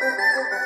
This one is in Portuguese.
Música